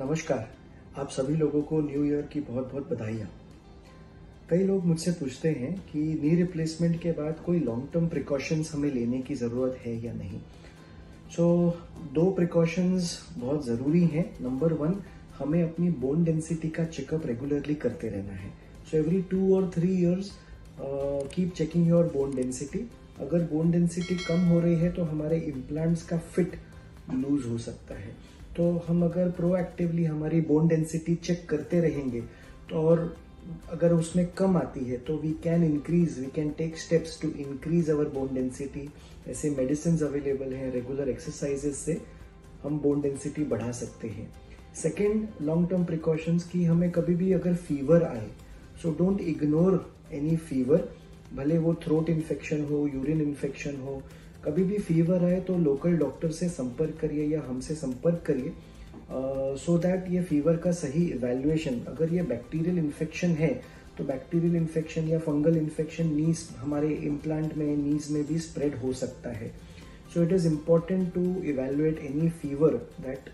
नमस्कार। आप सभी लोगों को न्यू ईयर की बहुत बहुत बधाइयाँ। कई लोग मुझसे पूछते हैं कि नी रिप्लेसमेंट के बाद कोई लॉन्ग टर्म प्रिकॉशंस हमें लेने की ज़रूरत है या नहीं। सो so, दो प्रिकॉशंस बहुत ज़रूरी हैं। नंबर वन हमें अपनी बोन डेंसिटी का चेकअप रेगुलरली करते रहना है। सो एवरी टू और three years keep checking your bone density अगर बोन डेंसिटी कम हो रही है तो हमारे इम्प्लांट्स का फिट लूज हो सकता है। तो हम अगर प्रोएक्टिवली हमारी बोन डेंसिटी चेक करते रहेंगे तो और अगर उसमें कम आती है तो we can increase we can take steps to increase our bone density ऐसे मेडिसिन अवेलेबल हैं रेगुलर एक्सरसाइजेस से हम बोन डेंसिटी बढ़ा सकते हैं। सेकेंड लॉन्ग टर्म प्रिकॉशंस की हमें कभी भी अगर फीवर आए so don't ignore any fever भले वो थ्रोट इन्फेक्शन हो यूरिन इन्फेक्शन हो कभी भी फीवर आए तो लोकल डॉक्टर से संपर्क करिए या हमसे संपर्क करिए सो दैट ये फीवर का सही इवेल्युएशन अगर ये बैक्टीरियल इन्फेक्शन है तो बैक्टीरियल इन्फेक्शन या फंगल इन्फेक्शन नीज हमारे इम्प्लांट में नीज में भी स्प्रेड हो सकता है। So it is important to evaluate any fever that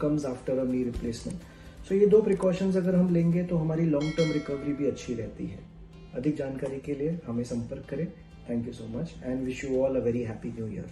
comes after a knee replacement so ये दो प्रिकॉशंस अगर हम लेंगे तो हमारी लॉन्ग टर्म रिकवरी भी अच्छी रहती है। अधिक जानकारी के लिए हमें संपर्क करें। Thank you so much and wish you all a very happy new year.